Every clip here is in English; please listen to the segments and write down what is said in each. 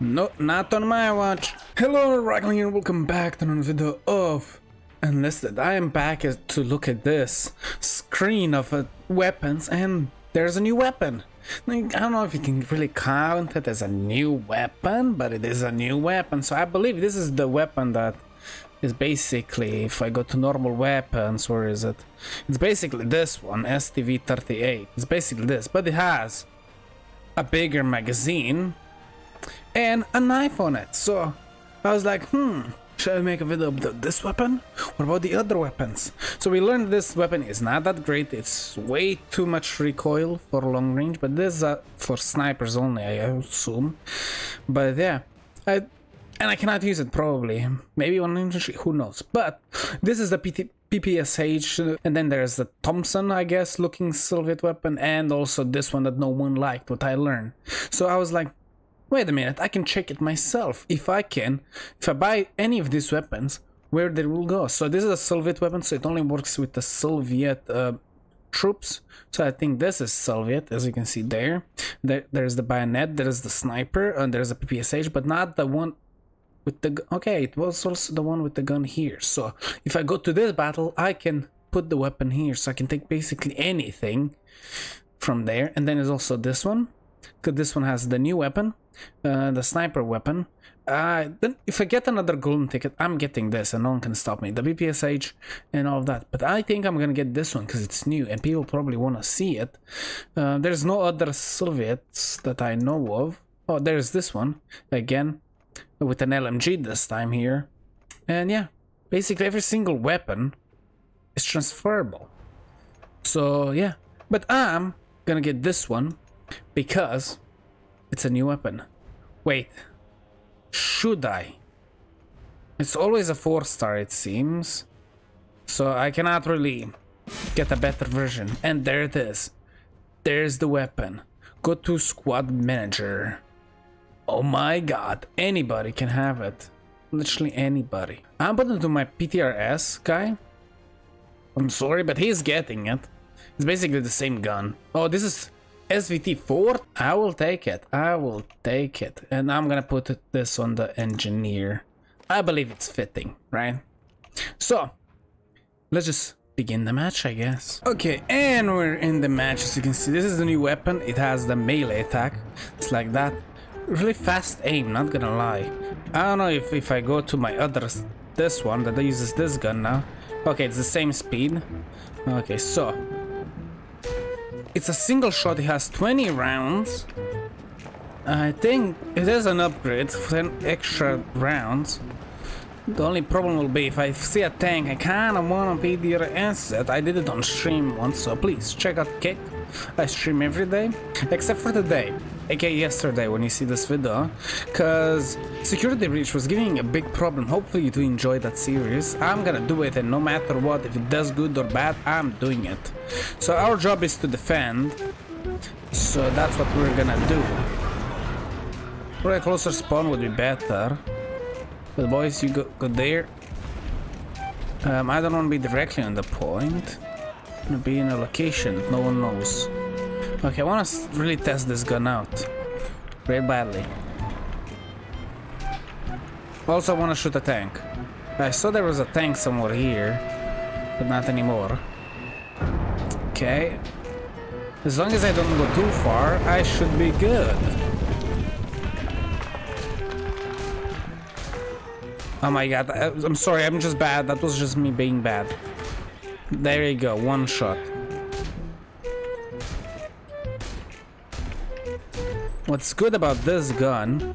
No, not on my watch. Hello, Rockill here, welcome back to another video of Enlisted. I am back to look at this screen of uh, weapons and there's a new weapon. I don't know if you can really count it as a new weapon, but it is a new weapon. So I believe this is the weapon that is basically, if I go to normal weapons, where is it? It's basically this one, STV-38. It's basically this, but it has a bigger magazine and a knife on it. So I was like, hmm, should I make a video about this weapon? What about the other weapons? So we learned this weapon is not that great. It's way too much recoil for long range, but this is uh, for snipers only, I assume. But yeah, I and I cannot use it probably. Maybe on who knows? But this is the PT, PPSH, and then there's the Thompson, I guess, looking Soviet weapon, and also this one that no one liked, what I learned. So I was like, wait a minute, I can check it myself. If I can, if I buy any of these weapons, where they will go. So this is a Soviet weapon, so it only works with the Soviet uh, troops. So I think this is Soviet, as you can see there. there. There's the bayonet, there's the sniper, and there's the PPSH, but not the one with the okay it was also the one with the gun here. So if i go to this battle i can put the weapon here. So i can take basically anything from there. And then there's also this one because this one has the new weapon uh, the sniper weapon. Uh, then if i get another golden ticket i'm getting this and no one can stop me. The bpsh and all of that. But i think i'm gonna get this one because it's new and people probably want to see it. Uh, there's no other soviets that i know of. Oh there's this one again with an LMG this time here. And yeah, basically every single weapon is transferable. So yeah, but I'm gonna get this one because it's a new weapon. Wait, should I? It's always a four star it seems. So I cannot really get a better version. And there it is. There's the weapon. Go to squad manager. Oh my god, anybody can have it. Literally anybody. I'm putting to my PTRS guy. I'm sorry, but he's getting it. It's basically the same gun. Oh, this is SVT4? I will take it. I will take it. And I'm gonna put this on the engineer. I believe it's fitting, right? So, let's just begin the match, I guess. Okay, and we're in the match. As you can see, this is the new weapon. It has the melee attack. It's like that. Really fast aim, not gonna lie. I don't know if, if I go to my other, this one that uses this gun now. Okay, it's the same speed. Okay, so. It's a single shot, it has 20 rounds. I think it is an upgrade for 10 extra rounds. The only problem will be if I see a tank, I kinda wanna be the other asset. I did it on stream once, so please check out Kick. I stream every day, except for today, aka yesterday when you see this video, cause Security Breach was giving a big problem. Hopefully you do enjoy that series. I'm gonna do it, and no matter what, if it does good or bad, I'm doing it. So our job is to defend. So that's what we're gonna do. Probably a closer spawn would be better. But boys, you go, go there. Um, I don't want to be directly on the point. Want to be in a location that no one knows. Okay, I want to really test this gun out. Very badly. Also, I want to shoot a tank. I saw there was a tank somewhere here, but not anymore. Okay. As long as I don't go too far, I should be good. Oh my god, I'm sorry, I'm just bad. That was just me being bad. There you go, one shot. What's good about this gun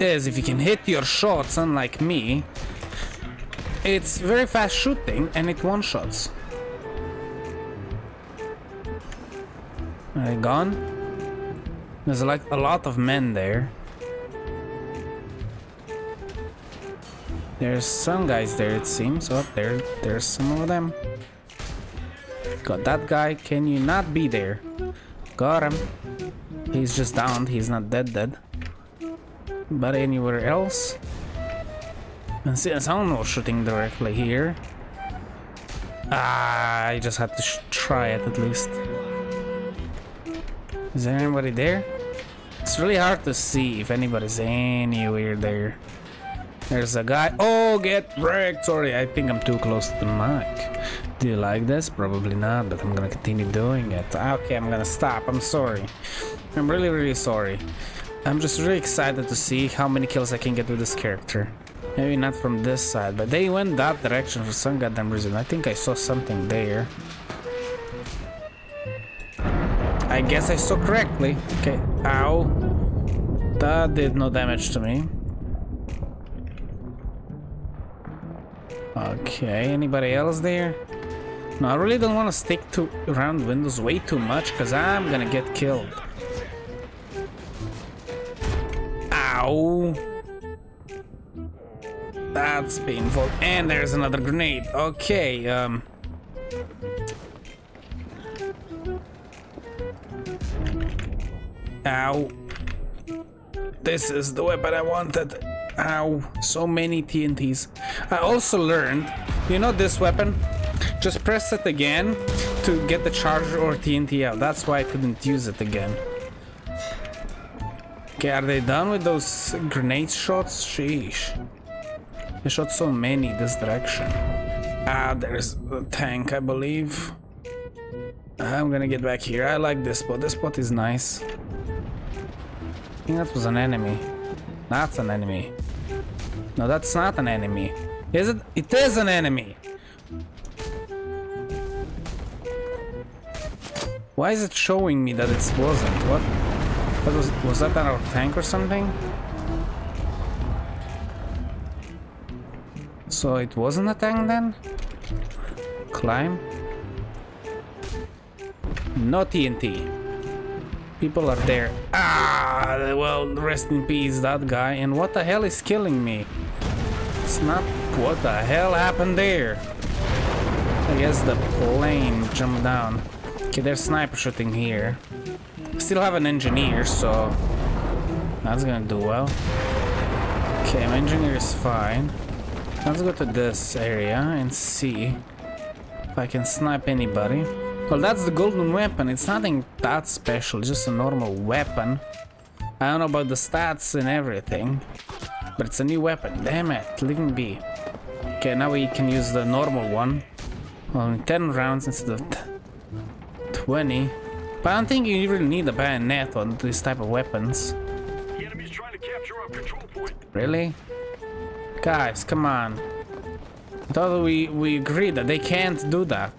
is if you can hit your shots, unlike me, it's very fast shooting and it one shots. Are they gone? There's like a lot of men there. There's some guys there it seems. Oh, there, there's some of them. Got that guy. Can you not be there? Got him. He's just downed. He's not dead dead. But anywhere else? And since I don't know shooting directly here. Ah, I just had to try it at least. Is there anybody there? It's really hard to see if anybody's anywhere there. There's a guy. Oh, get wrecked. Sorry, I think I'm too close to the mic. Do you like this? Probably not, but I'm gonna continue doing it. Ah, okay, I'm gonna stop. I'm sorry. I'm really, really sorry. I'm just really excited to see how many kills I can get with this character. Maybe not from this side, but they went that direction for some goddamn reason. I think I saw something there. I guess I saw correctly. Okay, ow. That did no damage to me. Okay, anybody else there? No, I really don't want to stick to around windows way too much because I'm gonna get killed. Ow! That's painful. And there's another grenade. Okay, um... Ow. This is the weapon I wanted. Ow. So many TNTs. I also learned, you know this weapon? Just press it again to get the charger or TNT out. That's why I couldn't use it again. Okay, are they done with those grenade shots? Sheesh. They shot so many this direction. Ah, there's a tank, I believe. I'm gonna get back here. I like this spot. This spot is nice. I think that was an enemy. That's an enemy. No, that's not an enemy. Is it? It is an enemy! Why is it showing me that it wasn't? What? That was, was that our tank or something? So it wasn't a tank then? Climb? No TNT. People are there. Ah, well, rest in peace, that guy. And what the hell is killing me? It's not... What the hell happened there? I guess the plane jumped down. Okay, there's sniper shooting here. Still have an engineer, so that's gonna do well. Okay, my engineer is fine. Let's go to this area and see if I can snipe anybody. Well, that's the golden weapon. It's nothing that special, just a normal weapon. I don't know about the stats and everything, but it's a new weapon. Damn it, leave me be. Okay, now we can use the normal one. Only 10 rounds instead of 20. But I don't think you really need a bayonet on this type of weapons. Really? Guys, come on. I thought we, we agreed that they can't do that.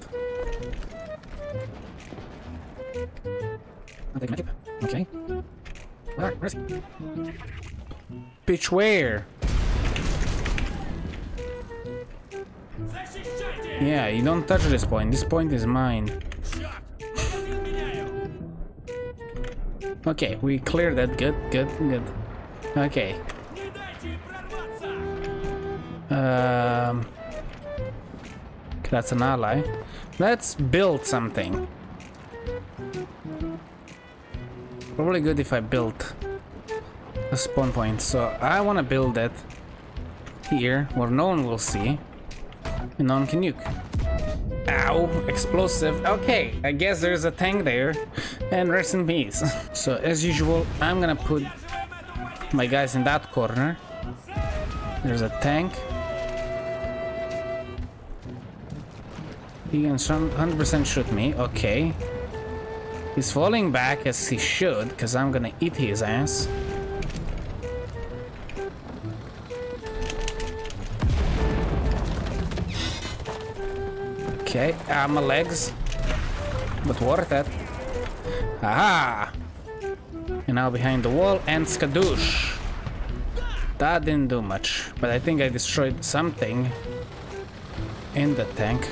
Okay. Where? Where's he? Bitch, where? Yeah, you don't touch this point. This point is mine. Okay, we cleared that. Good, good, good. Okay. Um, that's an ally. Let's build something. Probably good if I built a spawn point. So I want to build it here where no one will see and no one can nuke. Ow, explosive. Okay, I guess there's a tank there. And rest in peace. so as usual, I'm gonna put my guys in that corner. There's a tank. He can 100% shoot me. Okay. He's falling back as he should, because I'm gonna eat his ass. Okay, ah, my legs. But worth it. Aha! And now behind the wall and skadoosh. That didn't do much, but I think I destroyed something in the tank.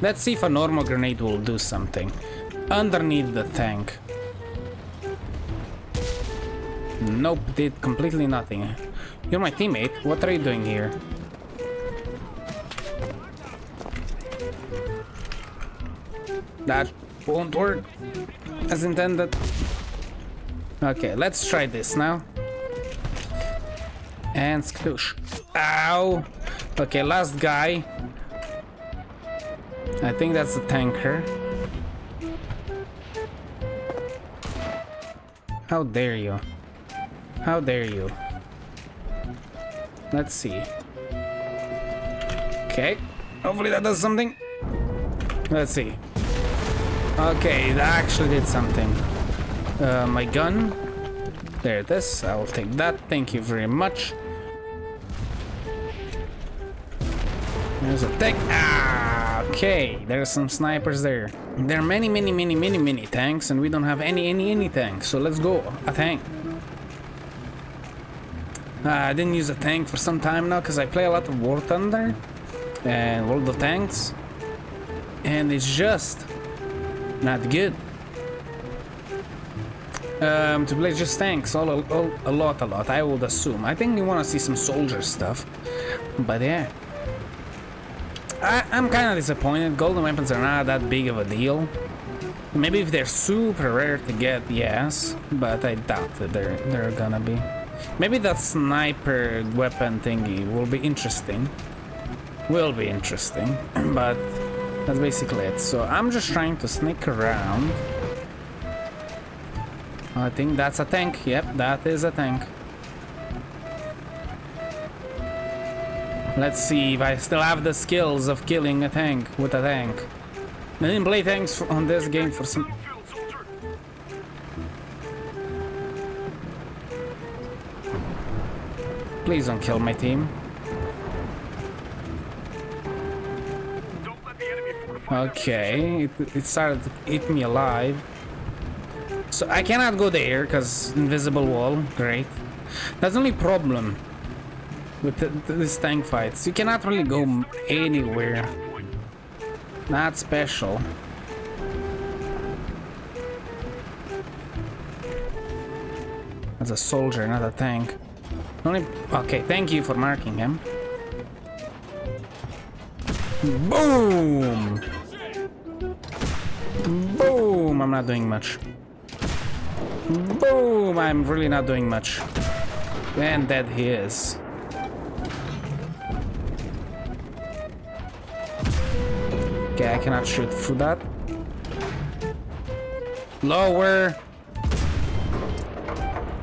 Let's see if a normal grenade will do something. Underneath the tank. Nope, did completely nothing. You're my teammate, what are you doing here? That won't work as intended. Okay, let's try this now. And skloosh. Ow! Okay, last guy. I think that's the tanker. How dare you? How dare you? Let's see. Okay. Hopefully that does something. Let's see. Okay, that actually did something. Uh, my gun. There it is. I will take that. Thank you very much. There's a tank. Ah, okay. There's some snipers there. There are many, many, many, many, many tanks, and we don't have any, any, any tanks. So let's go. A tank. Uh, I didn't use a tank for some time now because I play a lot of War Thunder and World of Tanks, and it's just not good. Um, to play just tanks, all, all, a lot, a lot, I would assume. I think you want to see some soldier stuff, but yeah. I, I'm kind of disappointed. Golden weapons are not that big of a deal. Maybe if they're super rare to get, yes, but I doubt that they're they're gonna be. Maybe that sniper weapon thingy will be interesting. Will be interesting, but that's basically it. So I'm just trying to sneak around. I think that's a tank. Yep, that is a tank. Let's see if I still have the skills of killing a tank with a tank. I didn't play tanks on this game for some... Please don't kill my team. Okay, it, it started to eat me alive. So I cannot go there because invisible wall. Great. That's the only problem with the, this tank fights. You cannot really go anywhere. Not special. As a soldier, not a tank. Only okay, thank you for marking him. Boom! Boom! I'm not doing much. Boom! I'm really not doing much. And dead he is. Okay, I cannot shoot through that. Lower!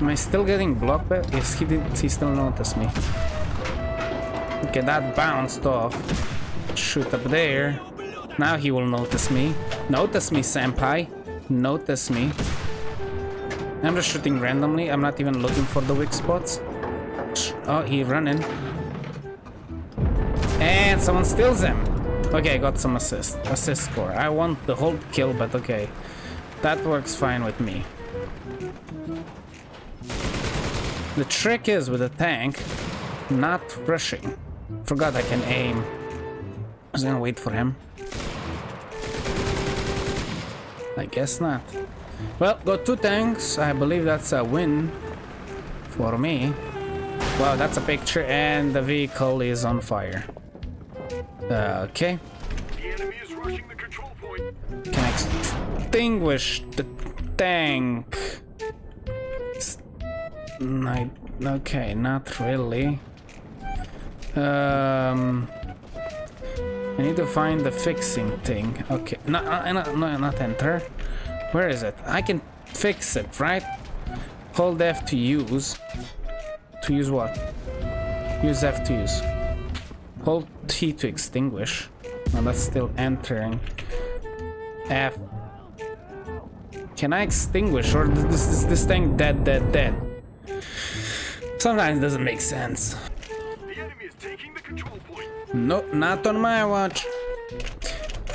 Am I still getting blocked? Yes, he did. He still noticed me. Okay, that bounced off. Shoot up there. Now he will notice me. Notice me, senpai. Notice me. I'm just shooting randomly. I'm not even looking for the weak spots. Oh, he running. And someone steals him. Okay, I got some assist. Assist score. I want the whole kill, but okay. That works fine with me. The trick is with a tank, not rushing. Forgot I can aim. I was gonna wait for him. I guess not. Well, got two tanks. I believe that's a win for me. Wow, that's a picture and the vehicle is on fire. Uh, okay. Can extinguish the tank. I, okay, not really. Um, I need to find the fixing thing. Okay, no, uh, no, no, not enter. Where is it? I can fix it, right? Hold F to use. To use what? Use F to use. Hold T to extinguish. No, that's still entering. F. Can I extinguish or this is this thing dead, dead, dead? Sometimes it doesn't make sense. No, not on my watch.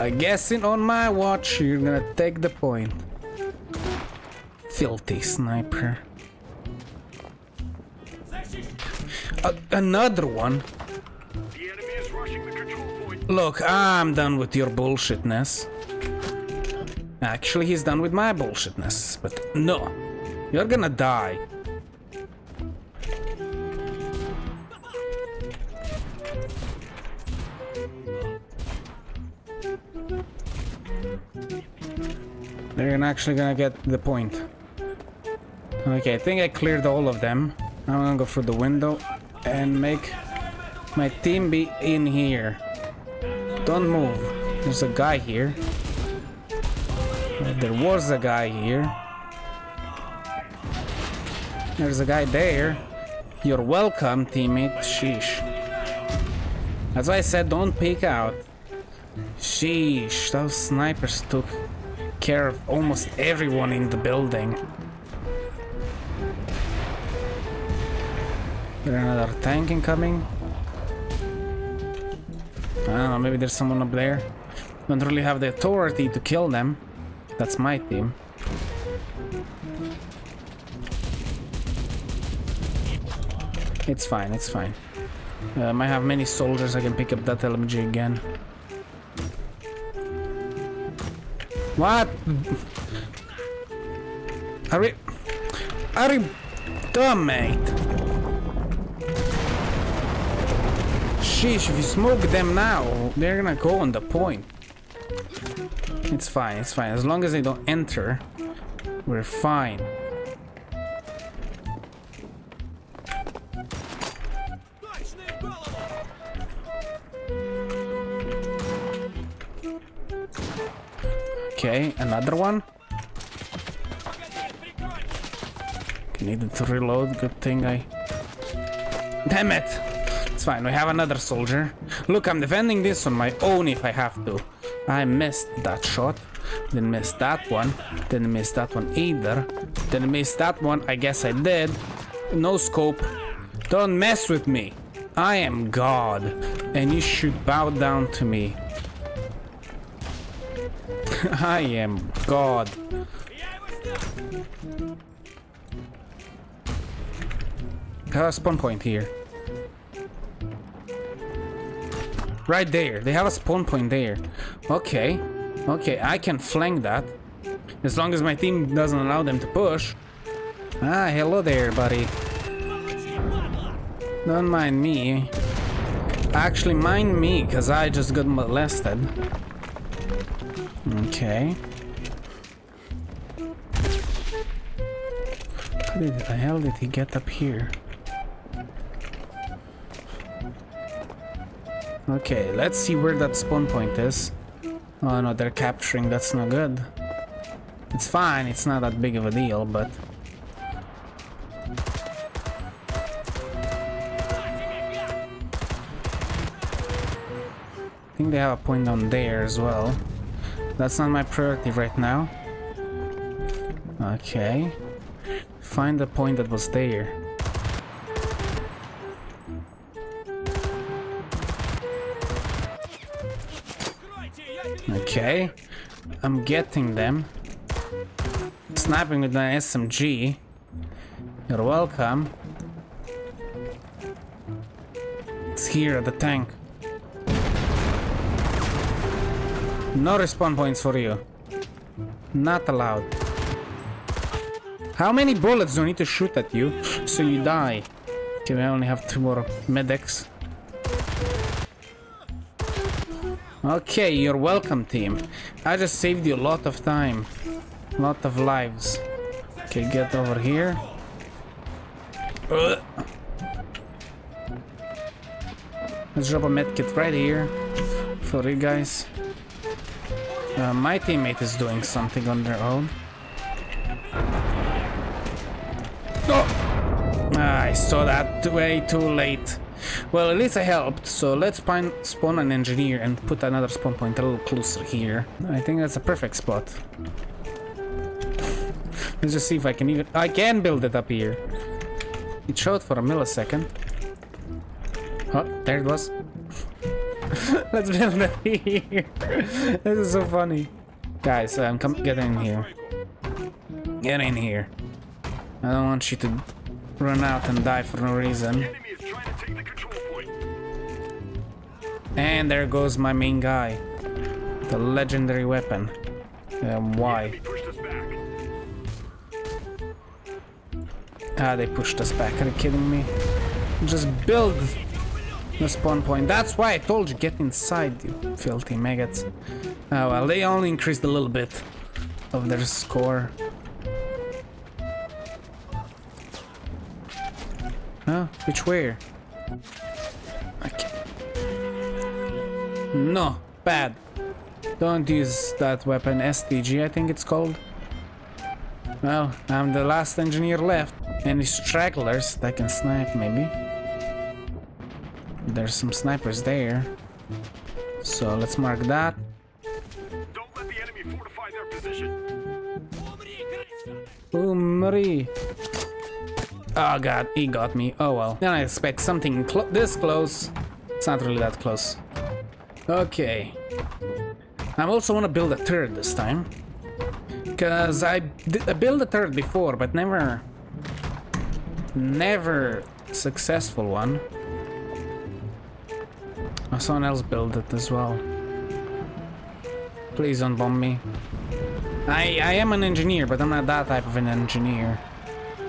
I guessing on my watch you're gonna take the point. Filthy sniper. Uh, another one. Look, I'm done with your bullshitness. Actually, he's done with my bullshitness. But no, you're gonna die. They're actually gonna get the point. Okay, I think I cleared all of them. I'm gonna go through the window and make my team be in here. Don't move. There's a guy here. There was a guy here. There's a guy there. You're welcome, teammate. Sheesh. That's why I said don't peek out. Sheesh, those snipers took care of almost everyone in the building. There another tank incoming? Know, maybe there's someone up there. Don't really have the authority to kill them. That's my team. It's fine, it's fine. Um, I have many soldiers, I can pick up that LMG again. What? Are we... Are you dumb, mate? Sheesh, if you smoke them now, they're gonna go on the point. It's fine, it's fine. As long as they don't enter, we're fine. Okay, another one. Okay, needed to reload. Good thing I. Damn it! Fine. We have another soldier. Look, I'm defending this on my own if I have to. I missed that shot. Didn't miss that one. Didn't miss that one either. Didn't miss that one. I guess I did. No scope. Don't mess with me. I am God, and you should bow down to me. I am God. Uh, spawn point here. Right there. They have a spawn point there. Okay. Okay, I can flank that. As long as my team doesn't allow them to push. Ah, hello there, buddy. Don't mind me. Actually, mind me, because I just got molested. Okay. How the hell did he get up here? Okay, let's see where that spawn point is. Oh no, they're capturing, that's not good. It's fine, it's not that big of a deal, but... I think they have a point down there as well. That's not my priority right now. Okay. Find the point that was there. Okay. I'm getting them. Sniping with an SMG. You're welcome. It's here at the tank. No respawn points for you. Not allowed. How many bullets do I need to shoot at you so you die? Okay, we only have two more medics. Okay, you're welcome, team. I just saved you a lot of time. A lot of lives. Okay, get over here. Ugh. Let's drop a medkit right here for you guys. Uh, my teammate is doing something on their own. Oh! Ah, I saw that way too late. Well, at least I helped, so let's find, spawn an engineer and put another spawn point a little closer here. I think that's a perfect spot. Let's just see if I can even... I can build it up here. It showed for a millisecond. Oh, there it was. Let's build it here. this is so funny. Guys, um, come get in here. Get in here. I don't want you to run out and die for no reason. And there goes my main guy. The legendary weapon. Um, why? Ah, they pushed us back. Are you kidding me? Just build the spawn point. That's why I told you get inside, you filthy maggots. Oh well, they only increased a little bit of their score. Huh? Which way? No, bad. Don't use that weapon, STG I think it's called. Well, I'm the last engineer left. Any stragglers that can snipe, maybe? There's some snipers there. So let's mark that. Don't let the enemy fortify their position. Marie. Oh god, he got me. Oh well. Then I expect something clo this close. It's not really that close. Okay. I also want to build a turret this time. Because I, I built a turret before, but never... Never successful one. Oh, someone else built it as well. Please don't bomb me. I, I am an engineer, but I'm not that type of an engineer.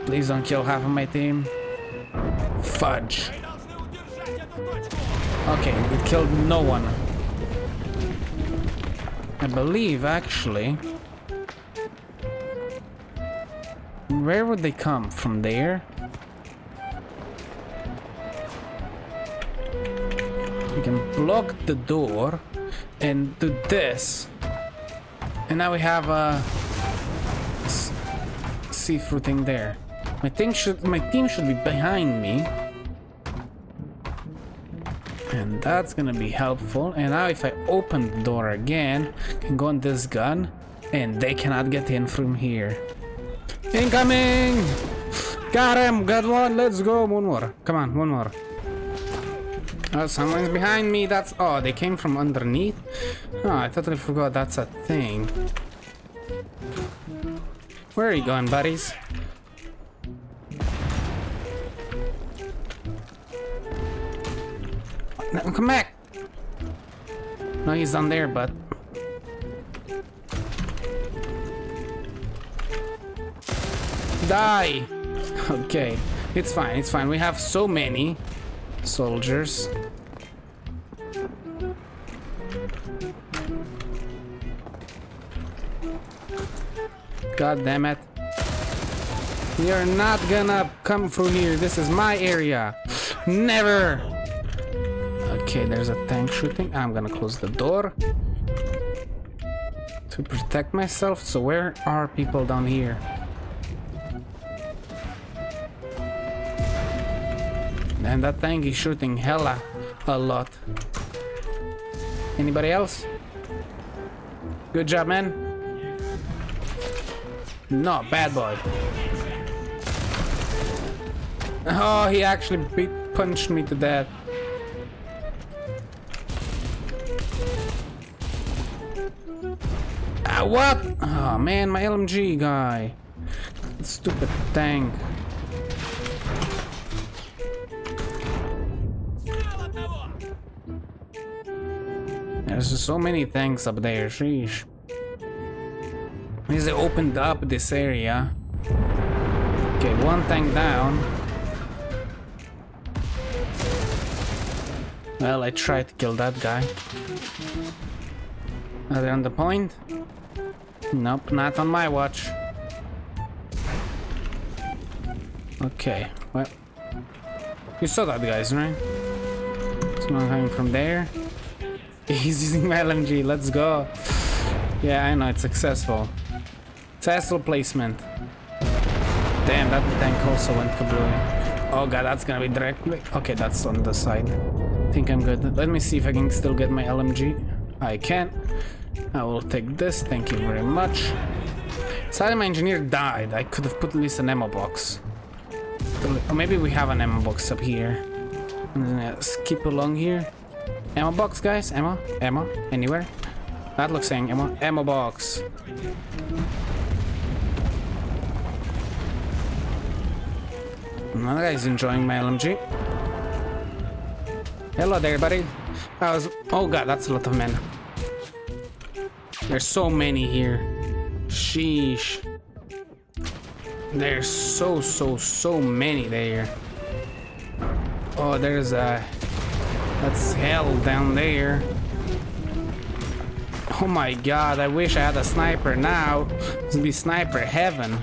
Please don't kill half of my team. Fudge. Okay, it killed no one. Believe, actually... Where would they come? From there? We can block the door and do this. And now we have a see-through thing there. My thing should my team should be behind me. That's gonna be helpful. And now if I open the door again, can go on this gun and they cannot get in from here. Incoming! Got him! Got one! Let's go! One more. Come on, one more. Oh, someone's behind me. That's... Oh, they came from underneath? Oh, I totally forgot that's a thing. Where are you going, buddies? No, come back! No, he's on there, but... Die! Okay, it's fine, it's fine. We have so many soldiers. God damn it. You're not gonna come through here. This is my area. Never! Okay, there's a tank shooting. I'm gonna close the door. To protect myself. So where are people down here? And that tank is shooting hella a lot. Anybody else? Good job, man. No, bad boy. Oh, he actually beat, punched me to death. Ah, what? Oh man, my LMG guy. Stupid tank. There's so many tanks up there, sheesh. They opened up this area. Okay, one tank down. Well, I tried to kill that guy. Are they on the point? Nope, not on my watch. Okay, well... You saw that, guys, right? Someone coming from there. He's using my LMG, let's go. Yeah, I know, it's successful. Successful placement. Damn, that tank also went kablooey. Oh god, that's gonna be directly... Okay, that's on the side. I think I'm good. Let me see if I can still get my LMG. I can. I will take this, thank you very much. Sadly, my engineer died. I could have put at least an ammo box. Or maybe we have an ammo box up here. Let's keep along here. Ammo box, guys? Ammo? Ammo? Anywhere? That looks saying ammo. Ammo box. Another guy's enjoying my LMG. Hello there, buddy. I was... Oh god, that's a lot of men. There's so many here. Sheesh. There's so, so, so many there. Oh, there's a... That's hell down there. Oh my god, I wish I had a sniper now. This would be sniper heaven.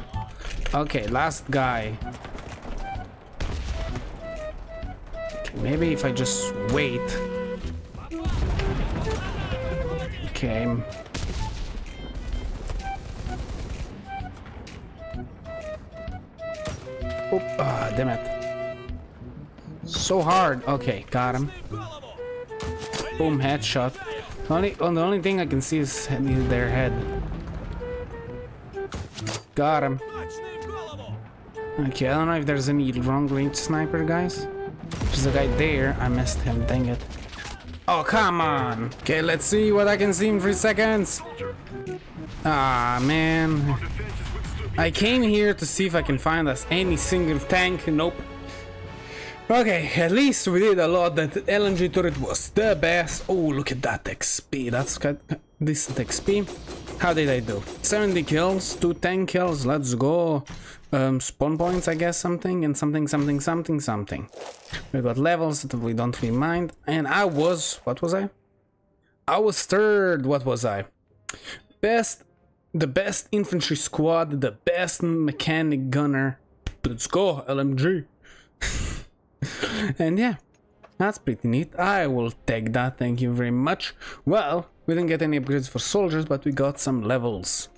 Okay, last guy. Maybe if I just wait. Okay. Oop, ah, damn it. So hard. Okay, got him. Boom, headshot. Only, well, the only thing I can see is their head. Got him. Okay, I don't know if there's any long range sniper guys. A guy there. I missed him, dang it. Oh, come on. Okay, let's see what I can see in three seconds. Ah, man. I came here to see if I can find us any single tank. Nope. Okay, at least we did a lot. That LMG turret was the best. Oh, look at that XP. That's got decent XP. How did I do? 70 kills, 2 10 kills. Let's go. Um, spawn points, I guess, something, and something, something, something, something. We got levels that we don't really mind. And I was, what was I? I was third. What was I? Best, the best infantry squad, the best mechanic gunner. Let's go, LMG. and yeah, that's pretty neat. I will take that, thank you very much. Well, we didn't get any upgrades for soldiers, but we got some levels.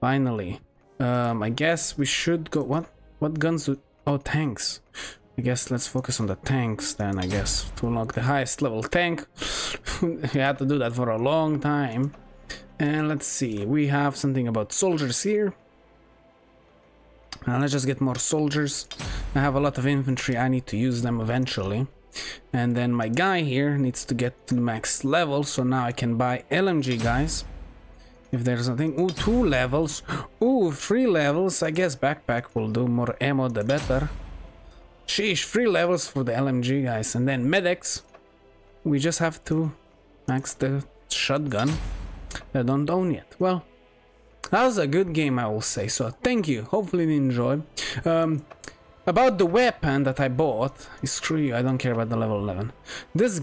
Finally. Um, I guess we should go... What? What guns do... Oh, tanks. I guess let's focus on the tanks then, I guess. To unlock the highest level tank. we had to do that for a long time. And let's see, we have something about soldiers here. Now let's just get more soldiers. I have a lot of infantry, I need to use them eventually. And then my guy here needs to get to the max level, so now I can buy LMG guys. If there's nothing, ooh, two levels, ooh, three levels, I guess backpack will do more ammo the better. Sheesh, three levels for the LMG guys, and then medics. We just have to max the shotgun. I don't own yet. Well, that was a good game, I will say. So thank you. Hopefully you enjoyed. Um, about the weapon that I bought, screw you, I don't care about the level 11. This,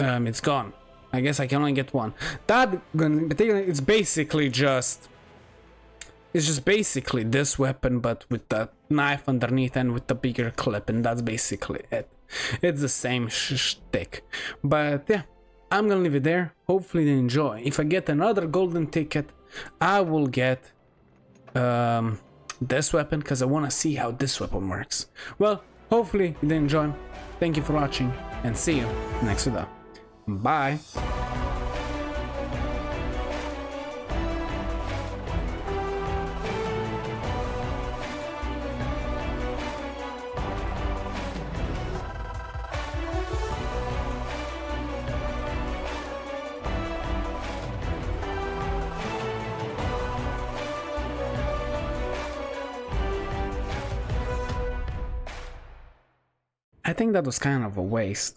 um, it's gone. I guess I can only get one. That it's basically just, it's just basically this weapon, but with the knife underneath and with the bigger clip, and that's basically it. It's the same shtick. But yeah, I'm gonna leave it there. Hopefully you enjoy. If I get another golden ticket, I will get um, this weapon because I want to see how this weapon works. Well, hopefully you did enjoy. Thank you for watching and see you next video. Bye. I think that was kind of a waste.